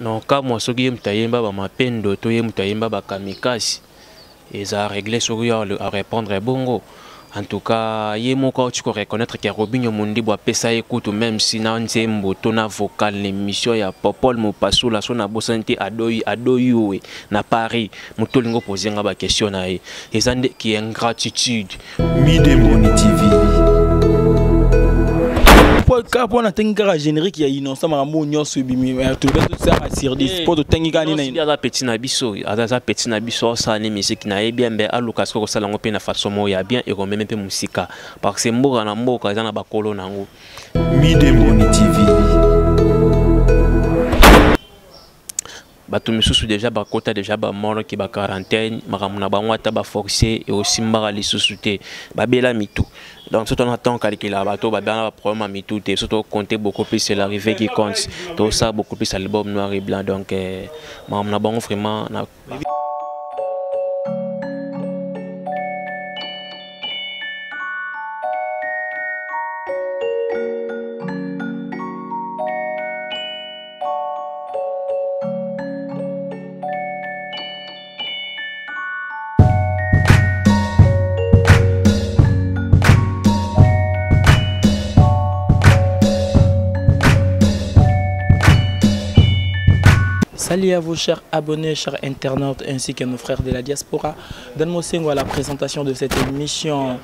non kamwa soki ye moto ayemba bamapendo to ye moto ayemba bakamikasi eza réglé soki yo arépondre bongo. En tout cas ye moko auti koreconnaître ke robinio mondibo apesa ye kutu même si na nzembo to na vocal na émission ya popol mopasula so nabosani te na paris. Na ye. Ingratitude. Midemoni tv kaka mpo natengi kaka générique ya innocent makambo nyonso ebimi tobe tosala sirdis mpo totengi kaka nini aza peti na biso aza peti na biso osala ne misiki na ye bien mbe aluka soki kosala yango mpe na façon moko ya bien ekomeme mpe mosika parce que mboka na mboka eza na bakolo na yango midemoni tv bato misusu deja bakota deja bamoroki baquarantaine makambo na bango ata baforce eosimbaka lisusu te babela mitu donc soki tona ntango kalikela bato babelana baproblème ya mitu te so tokonte beaucoup plus c'est l'arrivée qui compte. Tosala beaucoup plus album noir et blanc. Donc makambo na bango vraiment Salut à vous chers abonnés, chers internautes ainsi que nos frères de la diaspora. Donne-moi la présentation de cette émission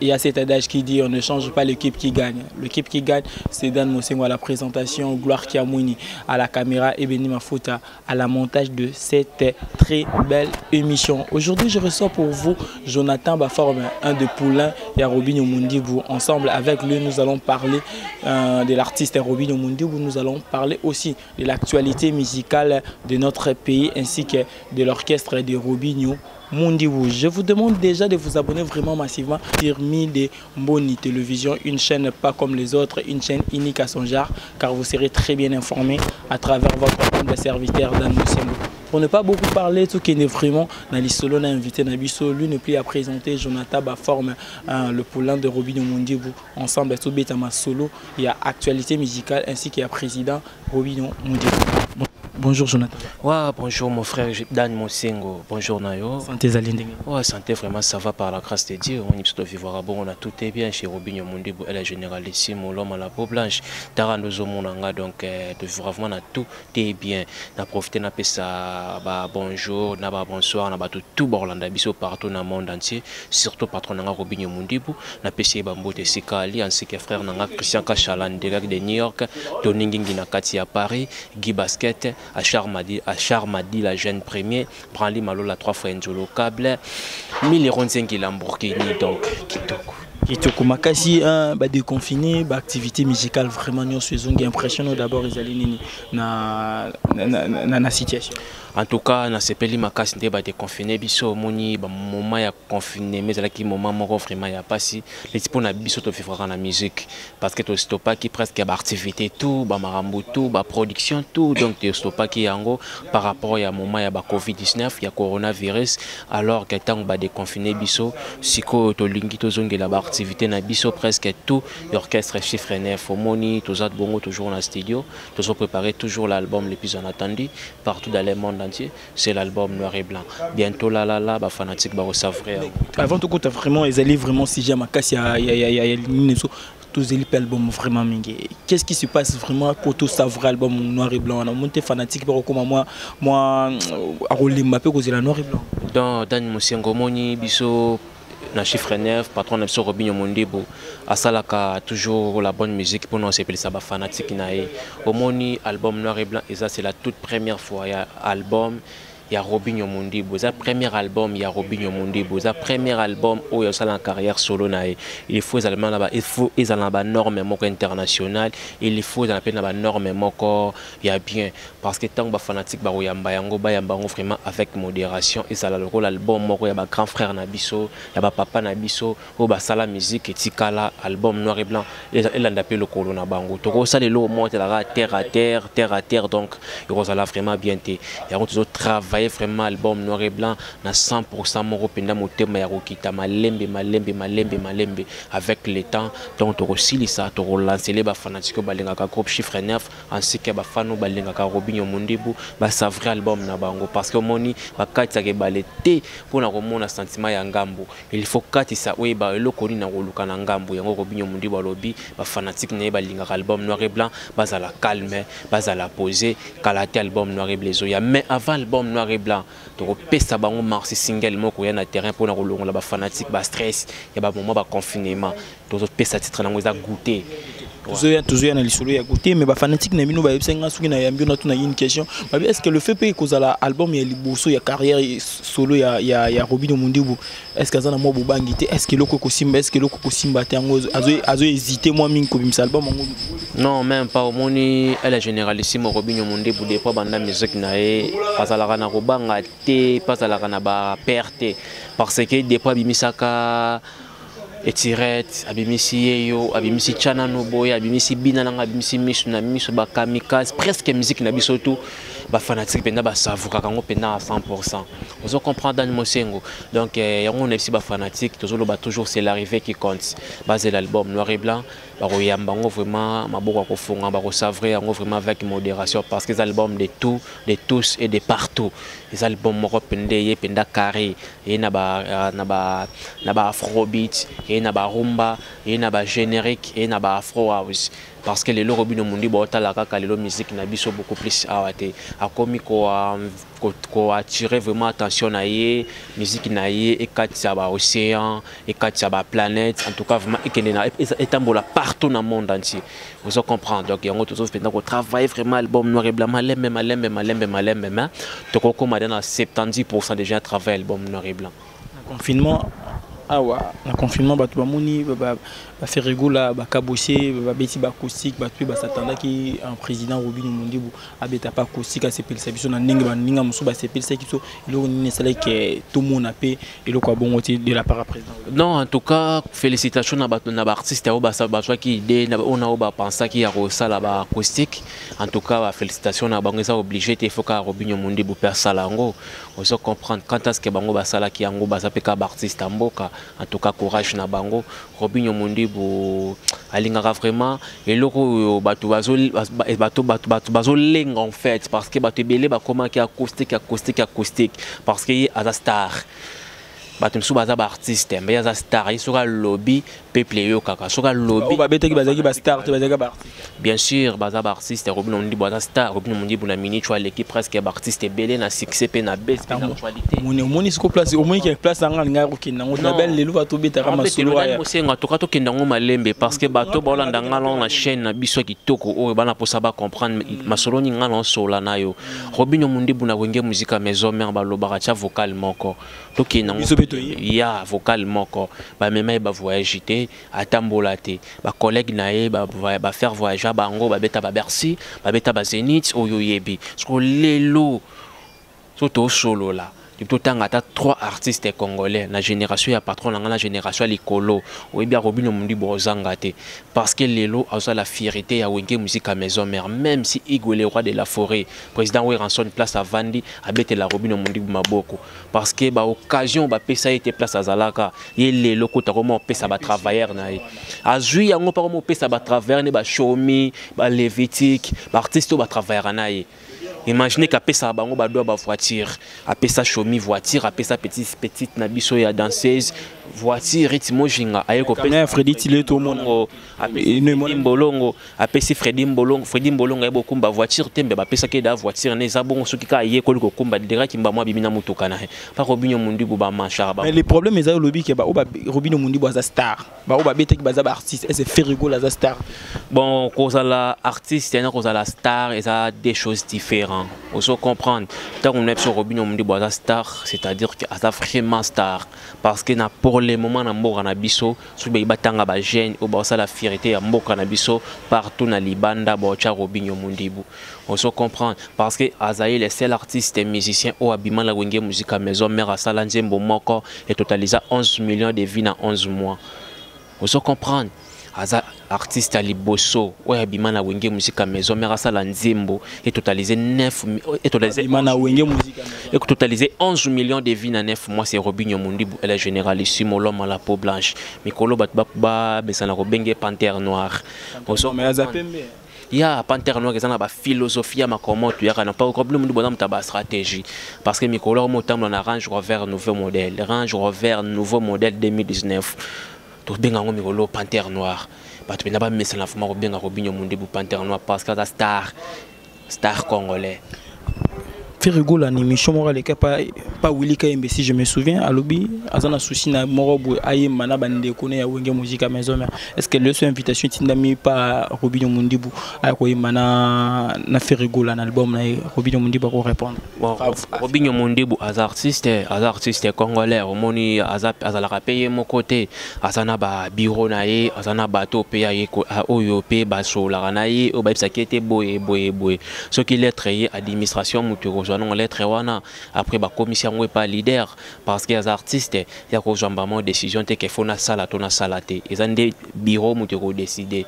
il y a cet adage qui dit on ne change pas l'équipe qui gagne. L'équipe qui gagne, c'est Dan Mosengo à la présentation, Gloire Kiamouni à la caméra et Beni Mafuta à la montage de cette très belle émission. Aujourd'hui, je reçois pour vous Jonathan Baforme, un de Poulain et Robin Mundibou. Ensemble, avec lui, nous allons parler euh, de l'artiste Robin Mundibou. Nous allons parler aussi de l'actualité musicale de notre pays ainsi que de l'orchestre de Robinho Je vous demande déjà de vous abonner vraiment massivement sur Mide Mboni Télévision, une chaîne pas comme les autres, une chaîne unique à son genre, car vous serez très bien informé à travers votre humble serviteur Dan Moussembo. Pour ne pas beaucoup parler, tout qui est vraiment dans les solos, on a invité Nabiso, lui ne plus à présenter Jonathan Baforme, hein, le poulain de Robin Mundibu. Ensemble, tout ma solo, il y a actualité musicale ainsi qu'il y a président Robin Mundibu. Bonjour Jonathan. Ouais, bonjour mon frère Dan Mosengo. Bonjour Nayo. Santé Zalinde. Ouais, santé vraiment ça va par la grâce de Dieu. On est vivre bon, on a tout est bien chez Robinho Mundibu, elle est généralissime, l'homme à la peau blanche. Tarano Zomonanga donc de vivre vraiment na tout est bien. Na profiter na ça bah bonjour, na ba bonsoir, na ba tout tout Borlanda biso partout dans le monde entier, surtout patron nanga Robinho Mundibu, na pesi ba mbote sikali ainsi que frère nanga Christian Kachalan de New York, Tony Ngingi na kati à Paris, Guy Basket Achar Madi, Achar Madi la jeune premier, Branly Malo la trois fois Njolo 1000 euros qui Lamborghini donc Kitoko. Kitoko Makasi, bah, déconfiné, bah, activité musicale vraiment nous faisons impression d'abord les alignes na na na na situation. en tout cas nasepeli makasi nde badeconfine biso omoni bamoma ya confine me ezalaki moma moko vraiment ya mpasi leti mpona biso tofifraka na musique parce que tostopaki presque baactivité tout bamakambo tout baproduction tout donc tostopaki yango par rapport ya moma ya bacovid-19 ya coronavirus alors ke ntango badeconfine biso sikoyo tolingi tozongela baactivité na biso presque tout orchestre chiffre 9 omoni toza bongo toujours na studio tozopréparer toujours l'album le plus en attendu partout dans le monde entier, c'est l'album Noir et Blanc. Bientôt là, là, là, bah, fanatique va savourer. Avant tout, tu vraiment, ils allaient vraiment si j'ai ma casse, il y a, il y a, il y a, tous les albums vraiment mingi. Qu'est-ce qui se passe vraiment pour tout savourer album Noir et Blanc On a monté fanatique pour comme moi, moi, à rouler ma peu cause la Noir et Blanc. Dans Dan Moussengo Moni, Biso, na chiffre 9 patron na biso robinho mondibo asalaka toujours la bonne musique mpo na osepelisa bafanatique na ye. Omoni album noir et blanc eza c'est la toute première fois. Album ya robinho mondibo eza premier album ya robinho mondibo eza premier album oyo asala na carrière solo na il faut ezala il faut ezala na banorme moko international il faut ezala mpe na banorme moko ya bien. Parce que ntango bafanatique bakoyamba yango bayamba yango vraiment avec modération ezala lokola album moko ya bagrand frère na biso ya bapapa na biso oyo basala musique etikala album noir et blanc elanda mpe lokolo na bango. Tokosala eloko moko telaka terre à terre terre à terre donc ekozala vraiment bien te. Yango tozotravaille totravaille vraiment album noir et blanc na 100% moko mpenza motema ya kokita malembe malembe malembe malembe. Avec le temps donc tokosilisa tokolancele bafanatike oyo balingaka groupe chiffre 9 ainsi ke bafana oyo balingaka robinio mondibu basavre album na bango. Parce que omoni bakatisaka ebale te mpona komona sentiment ya ngambu il faut katisa oyeba eloko nini na koluka na ngambu yango robinio mondibu alobi bafanatike na ye balingaka album noir et blanc. Bazala calme bazala posé kala te album noir et blanc ezoya mais avant album noir et blanc. Tokopesa bango marché single moko ya na terrain mpona kolongola bafanatike bastress ya bamoment baconfinement tozopesa titre nango eza goûter tozoya tozoya na lisolo ya kote mais bafanatike na bino bayebisa nga soki na tuna une question. Babi est ce que le fait album ya liboso ya carrière solo ya, ya, ya robino mondibu est ce que aza te est ce que eloko ekosimba est ce que eloko ekosimba te yango azohésite mwa mingi kobimisa album non même pas omoni ele généralissime robinio mondibu depo banda musique na ye azalaka na kobanga te mpe parce que etirete abimisi ye yo abimisi tianano boye abimisi bina abimisi miso na miso bakamikaze presque musique na biso tu bafanatike mpenza basavouraka yango mpenza à 100 ozo comprendre dani mosengo. Donc yango na bisi bafanatike tozoloba toujours c'est l'arrivée qui compte. Bazela album noir et blanc bakoyamba yango vraiment maboko ya kofunga bakosavre yango vraiment avec modération parce que eza album de tout de tous et de partout eza album moko mpenza eye mpenza carré eye na baafrobeat eye na house. Parce que lelo robino mondi baotala kaka lelo musique na beaucoup plus awa akomi koattire vraiment attention na ye musique na ye ekatisa baocéan ekatisa baplanète en tout cas vraiment ekende na etambola partout na monde entier. Ozo comprendre. Donc yango tozo mpenza kotravaille vraiment album noir et blanc malembe malembe malembe malembe mais tokokóma de na 70 déjà travaille album noir et blanc. Confinement awa. Na confinement bato bamoni bafe regola bakabosie babeti bacoustique bato mpe basatandaki en président robino mondibu abeta mpe acoustique asepelisa na ya bongo te de la part non en tout cas félicitation na bato na baartiste idée oyo na oyo bapensaki ya kosala baacoustique en tout cas bafélicitation na bango eza ozo comprendre. Quand est ce que bango basalaki yango baza baartiste ya mboka en tout cas courage na bango. Robinho mondibu alingaka vraiment. Eloko oyo bato bazolenga en fait. Parce que bato ebele bakomaki acoustique acoustique acoustique. Parce que ye aza star bato mosusu baza baartiste mbe aza star ye soki alobi peuple eyokaka soki alobi babetaki bazalaki bastar te bazalaki baartiste bien sûr baza baartiste robino mondibu aza star robino mondibu na minitro aleki presque baartiste ebele na succès mpe na bes mpe na actualité. omoni siko place omoni ke place yango alingaka kokende yango na bele lelo bato obetaka masolo aya mosengo toka tokende yango malembe parce que bato baolanda nga longo na chaîne na biso ya kitoko oyo bana mposa bacomprendre masolo nini nga naosola na yo robino mondibu na wenge muzika maison mare balobaka tia vocal moko tokende yango ya vocal moko bamema ye bavoyage te atambola te bacollègue na ye bafaire voyage bango babeta babercy babeta bazénith oyo oyebi soko lelo so tosolola totanga ata trois artistes congolais na génération ya patron na na génération ya likolo. Oyebi arobino mondibo ozanga te. Parce que lelo azala fierté ya wenge musique ya maison mare même si igo le roi de la forêt président weranson place avandi abetela robino mondibo maboko. Parce que baoccasion bapesa ye te place azalaka ye lelo kota koma opesa batravailleur na ye. Azwi yango mpa koma opesa batravailleur ne bashomi balevitique baartiste oyo batravaillera na ye imagine qu'apesa bango badoa bavoiture apesa shomi voiture apesa petite petite na biso ya danseuse voiture eti mojinga aye kopesa mbolongo apesi fredi mbolongo fredi mbolongo aye bokumba voiture bapesaki da voiture ne eza bongo soki kaka ye koli kokumba deraki mba mwa bimi na motuka na ye mpa robino mondibu bamashara mais le problème eza olobi ke baoyo robino mondibu aza star. Baoyo babetaki baza baartiste ese ferigol aza star. Bon kozala artiste yana kozala star eza des choses différentes. Ozo comprendre. Ntango na biso robino mondibu aza star c'est-à-dire que aza vraiment star. Parce que na pour le moment na mboka na biso soki bayi batanga bagene oyo baosala fierté ya mboka na biso partout na libanda baotya robinio mondibu ozo comprendre parce que azali le seul artiste musicien oyo abima na wenge musique ya maison mare asala nzembo moko etotaliza 11 millions de vie na 11 mois. Ozo comprendre aza artiste ya liboso. Oyo abima na wenge musika maison mare asala nzembo etotalize 9 etotalize Bima na wenge musique ekototalize 11 millions de vie na 9 mois c'est robinio mundibu elle est généralissime l'homme à la peau blanche. Mikolo bato ba- babesana kobenge panthère noire ya panthère noire eza na baphilosophie ya makomo toyaka na problème mundu boza moto bastratégie parce que mikolo omo otambola na range rover nouveau modèle range rover nouveau modèle 2019 tobenga yango mikolo panthère noire bato mpena bamesana noire parce que aza star star congolais fait rigola na émission moko aleka pa pa Willy Kayembe si je me souviens alobi aza na souci na moko boye ayemba na bandeko ne ya wenge musique à maison est-ce que le so invitation etindami pa Robinho Mundibu koyemba na na fait rigola na album na Mundibu aza artiste artiste congolais omoni aza- azalaka mpe ye moko te aza na ye aza na bato mpe ya ye oyo boye boye boye. Lettre ye administration nango lettre wana après bakomisi yango epa leader parce que aza artiste ya kozwa mbama décision te ke fo nasala to nasala te eza nde biro moto ekodeside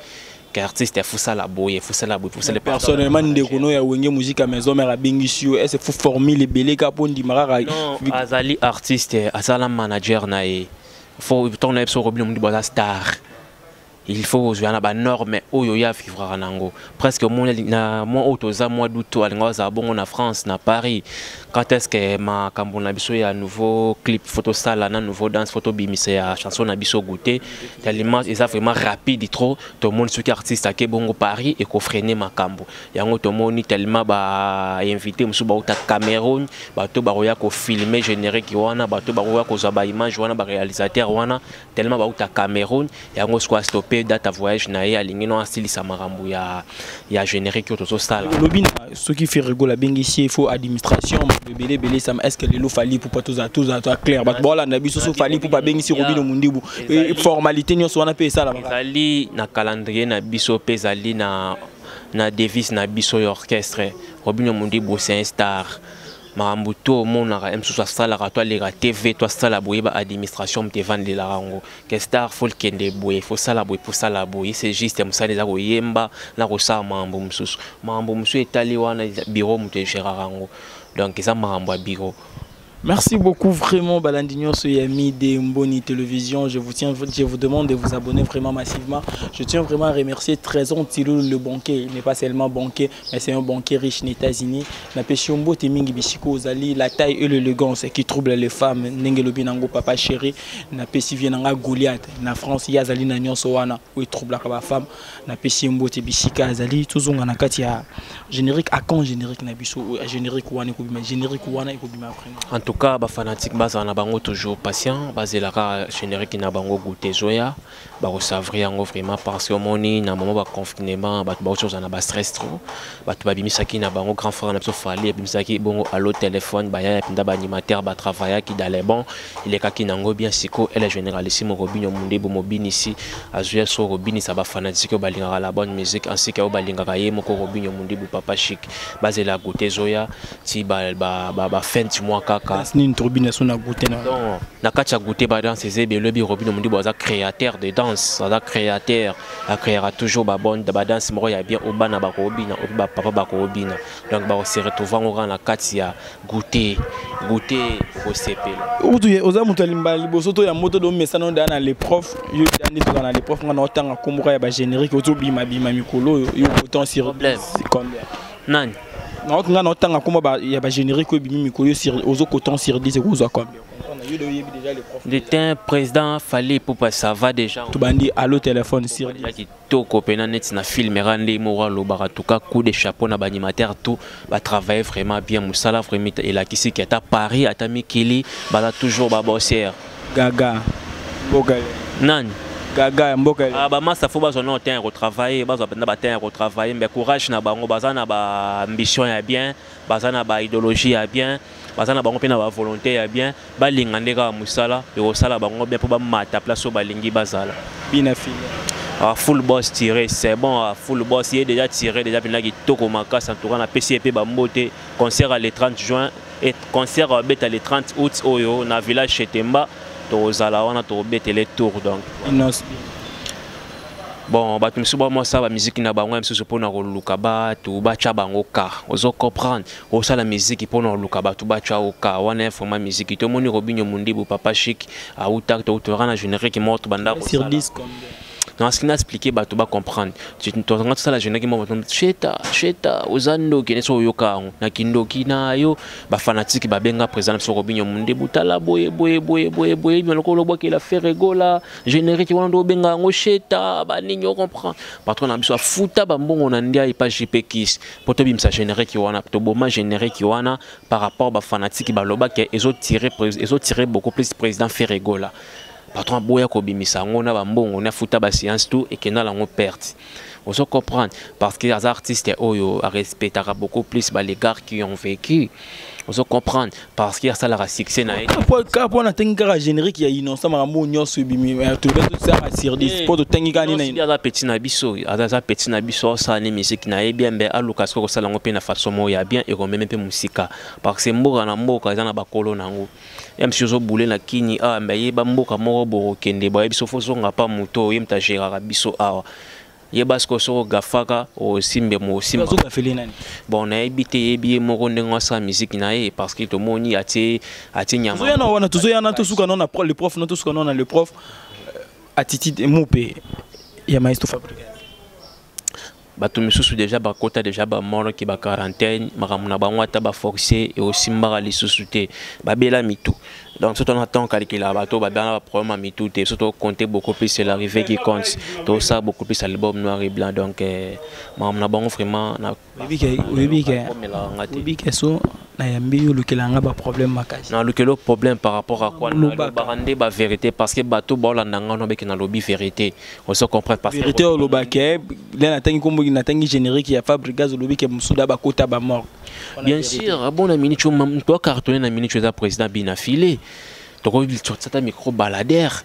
ke artiste boye boye personnellement ndeko no ya wenge musique à maison mère abengisi yo est-ce faut formule ebele ka non azali artiste azala manager na ye na star il faut ozwa na banorme oyo ye avivraka nango presque na mwa oyo toza mwa duto alinga azala bongo france na paris. Quand est ce que makambo na biso ya nouveau clip fo tosala na nouveau danse fo tobimisa ya chanson na biso goûte tellement eza vraiment rapide trop. Tomoni soki artiste ake bongo paris ekofrene makambo yango tomoni tellement bainvité mosusu bauta cameroun. Bato bakoya kofilme générique wana bato bakoya kozwa baimage wana baréalisateur wana tellement bauta cameroun. Yango siko astope date ya voyage na ye alingi no asilisa makambo ya, ya générique oyo tozosala. Olobi na soki fait rigola abengisi ye il faut administration ebele ebele esama est ce que lelo fali pupa tozala tozala toa clair? Bato baolanda biso so fali pupa abengisi robino mundibu. Ezali- formalité nyonso wana mpe esalamaka ezali na calendrier na biso mpe ezali na, na devise na biso ya orchestre. Robino mondibu c'est un star makambo to omonaka ye mosusu asalaka to aleka tv to asala boye ba administration moto evandelaka yango ke star fo likende boye fosala boye posala boye c'est juste koyemba na kosala makambo mosusu makambo mosusu etali wana biro moto egéraka donc eza makambo biro Merci beaucoup vraiment Balandignon Soyami de Mboni Télévision. Je vous tiens, je vous demande de vous abonner vraiment massivement. Je tiens vraiment à remercier Trésor Tilou le banquier. Il n'est pas seulement banquier, mais c'est un banquier riche aux États-Unis. Na Peshombo Temingi Bishiko Zali, la taille et l'élégance qui trouble les femmes. Nengelobi Nango Papa Chéri, na Pessi Vienanga Goliath. Na France, Yazali na Nyonso Wana, où il trouble la femme. Na Peshombo Tebishika Zali, tous on a kati ya générique à quand générique na biso générique wana ekobima générique wana après en tout cas bafanatique bazala na bango toujours patient bazelaka générique na bango goûte ezoya bakosavre yango vraiment parce que omoni na moma baconfinement bato bauti kozala na bastress trop bato babimisaki na grand frère na biso fali abimisaki bongo alo téléphone baya mpenza baanimateur batravaillaki dans les bons elekaki nango bien siko ele généralissime robinio mondebo mobinisi azwi so robinisa bafanatike oyo balingaka la bonne musique ainsi ke oyo balingaka ye moko robinio mondebu papa chic. Bazela goûte ezoya ti bafin ba, ba, ba du mois Danse nini turbine so na goûte na kati ya goûte badanse eza ebele oyebi robino mondibo aza créateur de danse aza créateur acréera toujours badanse moko ya bien oyo bana bakobina oyo bapapa bakobina donc bakose retrouve yango kaka na kati ya goûte goûte okosepela utu oza moto alimbala liboso to ya moto do mesana oyo daa na leprof yo daa nde toza na leprof nga na otanga komboka ya bagénérique ozobimabima mikolo oyo yo autant sur combien? Nani? Nga na otanga kombo ba- ya bagénérique oyo ebimi mikolo yo sur- ozo coton sur 10 ekozwa combien yo de oyebi déjà le prof ndete président fali pupa déjà tobandi alo téléphone sur 10 ya kitoko mpena neti na nde moko alobaka tuka coup de chapeau na baanimateur tout. Batravaille vraiment bien mosala vraiment ata paris ata mikili baza toujours babosière gaga mboka nani? Gaga ya mboka Ah, bamasa fo bazwa na otin ya kotravaille bazwa mpenza batin ya kotravaille mbe courage na bango baza na baambition ya bien baza na baidéologie ya bien baza na bango mpe na bavolonté ya bien balinga nde kaka mosala ekosala bango bien mpo bamata place oyo balingi bazala. Bina fili Ah, full boss tiré c'est bon ah, full boss ye déjà tiré déjà mpenza kitoko makasi en tout cas napesi ye mpe bambote concert à le 30 juin et concert babeta le 30 août oyo na village chetemba tozala wana tokobetele tour donc bon bato mosusu bamosala bamiziki na bango ya mosusu mpona koluka bato batya bango ka ozo comprendre osala miziki mpona koluka bato batya o ka wana ya vraiment miziki tomoni robinio mundibu papa chik auta toutora na générique moko tobanda sur kosala 10 combien donc soki naexplike bato bacomprendre tozanga tosala générique moko bato sheta sheta oza ndoki nesi oyoka yango na kindoki na na biso robinio mundibu tala boye boye boye boye boye ndo obenga yango sheta patron na biso afuta bambongo na ndia epage mpe kisi mpo tobimisa par rapport ezotire ezotire beaucoup plus président feregola patron aboya kobimisa yango na bambongo na afuta basiance tout ekenda nango perte. Ozo comprendre parce que aza artiste oyo arespectaka beaucoup plus balegard qui ont vécu. Ozo comprendre parce que asalaka succès na ye kaka mpo natengi kaka générique ya innocent makambo nyonso ebimi tobe tosala sur 10 mpo totengi kaka nini aza petit na biso aza petit na biso osala ne misiki na ye bien mbe aluka soki kosala yango mpe na façon moko ya bien ekomeme mpe mosika. Parce que mboka na mboka eza na bakolo na yango ya misi ozobule na kini awa mbe ayeba mboka moko bokokende boye biso fo ozonga pa moto ye moto agéraka biso awa yeba sikoyo soki ogafaka osimbe mosimba azogafeli nani? Bon nayebi te yebi ye moko ndenge asala miziki na ye parce que tomoni atie atie nyama. Tozoyana wana tozoyana tosuka le prof no tosuka nao na le prof euh, attitude mupe ya maestro bato misusu deja bakota deja bamoroki baquarantaine makambo na bango ata baforce eosimbaka lisusu te babela mitu donc so tona ntango kalikela bato babela baproblème ya mitu te so tokonte beaucoup plus c'est l'arrivée qui compte tosala beaucoup plus album noir et blanc donc eh, makambo na bango vraiment na oyebi ke komelaka nga te oyebi ke so nayambi yo olukelanga baproblème makasi nalukeli problème par rapport à quoi? Lobaka. nalobaka nde bavérité parce que bato baolanda nga no beke nalobi vérité. Oso comprendre vérité olobake le natangi komboki natangi générique ya fabricas olobi ke mosuda bakota bamort bien sûr abo na minute toakartonne na minute eza président bina file tokosata micro baladere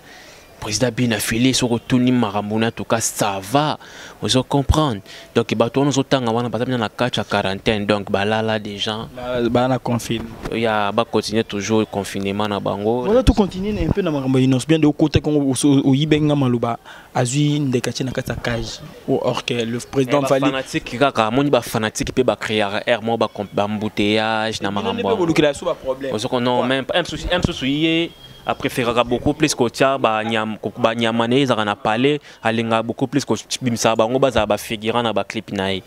président bina file soki otuni makambo na toka ça va. Ozo comprendre. Donc bato wana ozotanga wana baza bina na kati ya quarantaine. Donc balala déjà baa na confine. Ya bacontinue toujours confinement na bango. Wana tocontinue na mpe na makambo ya innocent bien de okota kongo oyibenga maloba azwi ndeka tie na kati ya cage or que le président fali bafanatike kaka amoni bafanatike mpe bacréaka aire moko bambouteillage na makambo. yango. bolukela so baproblème ozoko non même pas. Un mosusu ye apréféraka beaucoup plus kotia banyama na ye ezalaka na palais alingaka beaucoup plus kobimisaka bango bazala bafigurant na baclip na ye.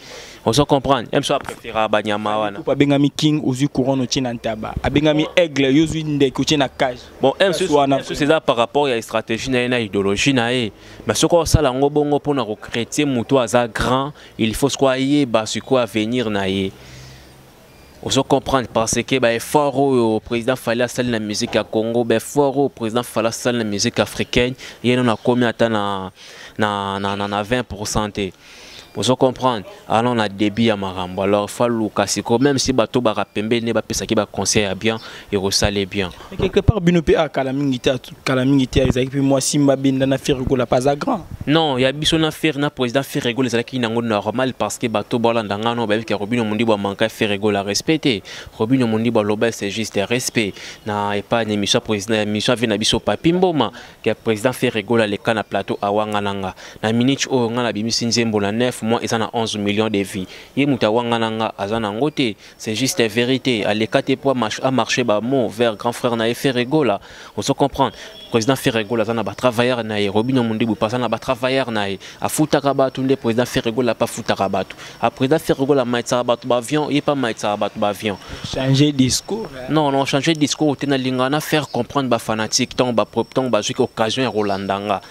Ozo comprendre ye mosusu apréféraka banyama wana abengami king ozwi couronne otie na ntaba abengami aigle yo ozwi ndeke otie na cage. Bon ye mosusu eza par rapport ya stratégie na ye na idéologie na ye. Mais soki osala yango bongo mpona kokrétie moto aza grand il faut sikoyo ayeba sikoyo avenir na ye ozo comprendre parce que baeffort oyo président fali asali na musique ya congo baeffort oyo président fali asali na musique africaine ye nano akomi ata na, na, na, na, na 20 pourcent te ozo comprendre. Alors na début ya makambo alors fa luka sikoyo même si bato baka pembeni bapesaki baconseil ya bien ekosala bien. Mais quelque part bino mpe akala mingi te kala mingi te ezalaki mpe mwasi mabenda na pas aza grand. Non ya biso na fer na président ferregol ezalaki nango normal parce que bato bolanda nga no bayebiki robino mondibo amanka ferregol a respect te robino mondibo aloba c'est juste respect. Na epai na émission ya président ya émission ave na biso papi mboma ke président aleka na plateau awanga na nga na minute oyo nga nabimisi nzembo na 9 mois eza na 11 millions de vie ye moto awanga na nga aza nango te c'est juste vérité. Aleka te po amarché bamo vers grand frère na ye ferregola ozo comprendre président ferregola aza na batravailleur na ye. Robino mondibu mpe aza na batravailleur na ye. Afutaka bato nde président ferregola mpe afutaka bato aprésident ferregola amayitisaka bato baavion ye mpe amayitisaka bato baavion changer discours hein. non non change discours te nalingaka na faire comprendre bafanatique ntango bazwiki occasion ya kolanda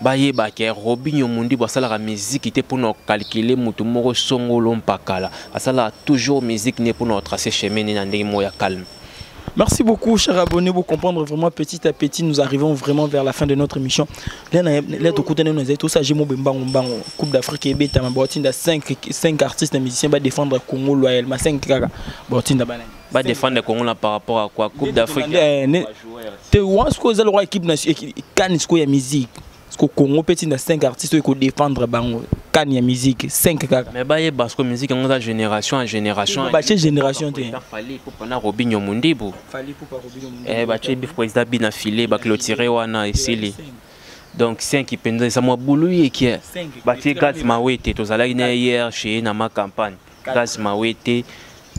nga bayebaki robinio mondibo asalaka miziki te mpona kokalkule motu moko songolo mpakala asalaka toujours miziki ne mpona kotrace chemin ne na ndenge moko ya calme Merci beaucoup, chers abonnés. Vous comprendre vraiment petit à petit, nous arrivons vraiment vers la fin de notre émission. Tout ça. Coupe d'Afrique et bêta, ma bottine 5 5 artistes et musiciens va défendre le Congo loyalement. 5 kaka. Bottine de banane. va défendre le Congo là par rapport à quoi? Coupe d'Afrique. Eh, ne- te wana sikoyo eza lokwa équipe nationale kani sikoyo ya musique? Siko congo mpe ntina 5 artistes oyo kodéfendre bango kani ya musique 5 kaka mais bayeba siko musique yango eza génération ya génération. Batie génération te mondibu Fally Ipupa, Robinho Mundi. Eh, batie bif président bina file baclotire wana esili donc 5 mpenza eza mwa bulu yeki batie gaz mawete. Tozalaki na ye hier chez ye na ma campagne gaz mawete.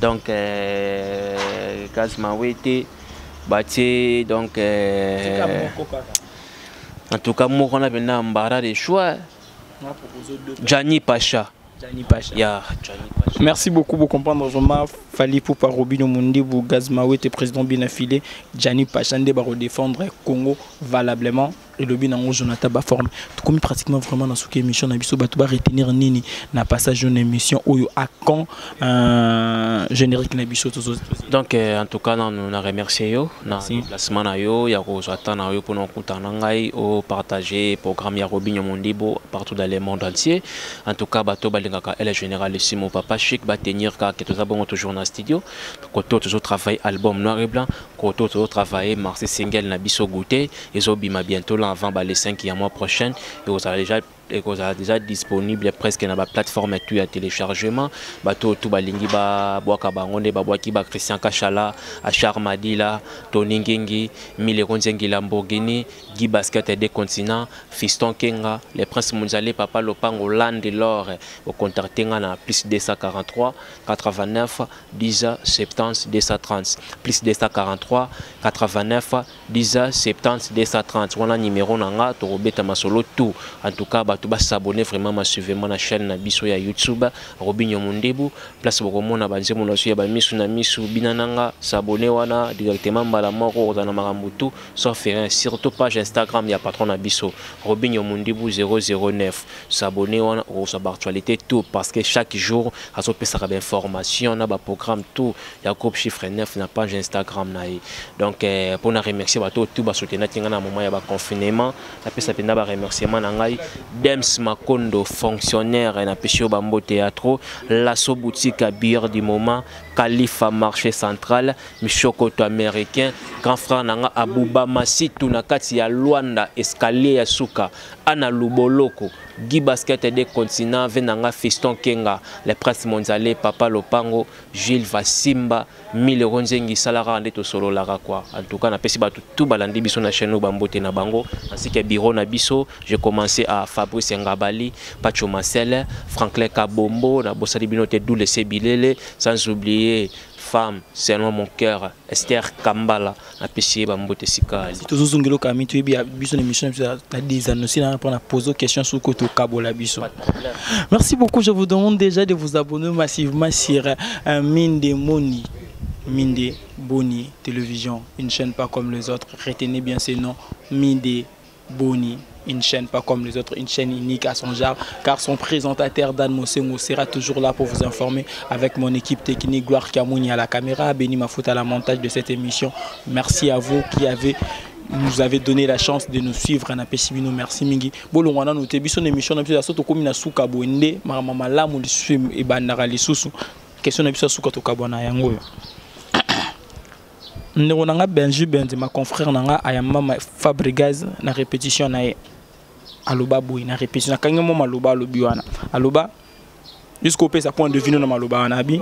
Donc euh, gaz mawete. Batie donc euh, en tout cas moko wana mpenza mbara de choix. Jani pacha. Jani Pacha. jani pacha. Merci beaucoup pour comprendre vraiment Fali pour Robino Mundi pour Gazmaouete président bien affilé Jani Pachande va défendre Congo valablement et le bien en Jonathan ba forme tout comme pratiquement vraiment dans cette émission na biso bato ba retenir nini na passage d'une émission. Oyo à quand euh, générique na biso donc euh, en tout cas non, on a remercié yo na déplacement na yo. Ya kozwa temps na yo mpona okuta na ngai opartage programme. Ya robinyo mondibo partout dans le monde entier. En tout cas bato balingaka ele général simo papa chic. Batenir kaka toza bongo toujours na studio. Koto tozotravaille album noir et blanc koto tozotravaille marché single na biso goûter ezobima bientôt là avant ba le 5 ya mois prochaine ekozala déjà ekozala déjà disponible presque na baplateforme tu ya téléchargement. Bato tu balingi babwaka bango nde babwaki ba christian kashala achar madila tony ngingi mileko nzengi lamborghini guy basket des continents fiston kenga le prince mondiale papa lopango land lor ocontacte nga na plus 243 89 10 70 230 plus 243 89 10 70 230 wana numéro na nga tokobeta masolo tout. En tout cas bato basabone vraiment masuivement na chaîne na biso ya youtube robinyo mondebu place bokomona banzembo na biso ya bamisu na misu bina na nga sabone wana directement mbala moko kozala na makambo tout sauf rien surtout page instagram ya patron na biso robinyo mondebu 009 sabone wana okozwa baactualité tout parce que chaque jour azopesaka bainformation na baprogramme tout. Ya groupe chiffre 9 na page instagram na ye. Donc eh, mpona remercier bato tout basoutenaki nga na moment ya baconfinement napesa mpenza baremerciement na ngai dems makondo fonctionnaire napesi yo bambote ya tro lasso boutique à bière du moment kalifa marché central mishokoto américain grand frère na nga abuba masitu na kati ya lwanda escalier ya suka ana luboloko guy basket de continent ve na fiston kenga le prince mondiale papa lopango jules vasimba milero nzengi esalaka nde tosololaka en tout cas napesi bato tu balandi biso na chaîne oyo bambote na bango ainsi que bureau na biso. J'ai commencé à fabrice ngabali pacho masele franklin kabombo nabosali bino te doule sebilele sans oublier femme selon mon cœur. Esther kambala napesi ye bambote sika tozozongela okami toyebi ya biso na émission na biso na désannoncé na mpona pose question soki tokabola biso. Merci beaucoup je vous demande déjà de vous abonner massivement sur euh, Minde Moni Minde Boni Télévision une chaîne pas comme les autres. Retenez bien ce nom Minde Boni une chaîne pas comme les autres, une chaîne unique à son genre, car son présentateur Dan Mosengo sera toujours là pour vous informer avec mon équipe technique Gloire Kamouni à la caméra, Béni Mafout à la montage de cette émission. Merci à vous qui avez nous avez donné la chance de nous suivre na pesi bino merci mingi. Bolongwana no te biso na émission na biso soto komi na suka bonde mama malamu lisusu ebandaka lisusu. Question na biso suka tokabwana yango. oyo ndeko na nga benji benze ma confrère na nga ayamba fabrigaz na répétition na ye. Aloba na répétition. Nakangi mo maloba alobi wana. Aloba jusqu'au opesa point de vue na maloba wana abi.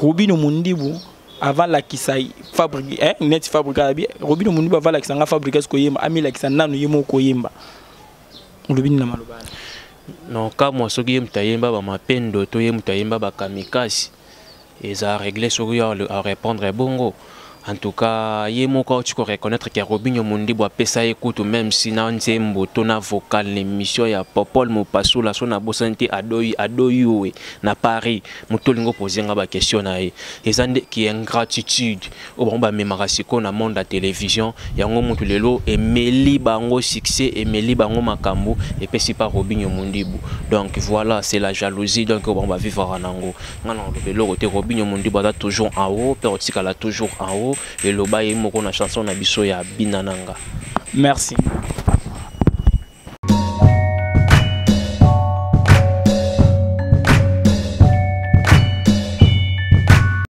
Robino mundibu avant lakisa fabrique eh, net fabrique abi. Robino mundibu avant lakisa nga fabricas koyemba. Amilakisa nanu ye moko koyemba. Olobi nini na maloba wana. Non kamwa soki ye moto ayemba bamapendo to ye moto ayemba bakamikasi eza réglé soki yo arépondre bongo en tout cas ye moko auti koreconnaître ke robinio mondibo apesa ye kutu même si na nzembo to na vocal na émission ya popol mopasula so nabosani te adoyi adoyi owe na paris. Moto olingi opozenga baquestion na ye. Eza nde ki ingratitude oyo bango bamemaka sikoyo na monde ya télévision yango motu lelo emeli bango succès emeli bango makambo epesi pa robinio mondibu donc voilà c'est la jalousie donc oyo bango bavivaka nango nga na loba eloko te robinio mondibu aza toujours en haut mpe otikala toujours en haut eloba ye moko na chanson na biso ya bina nanga merci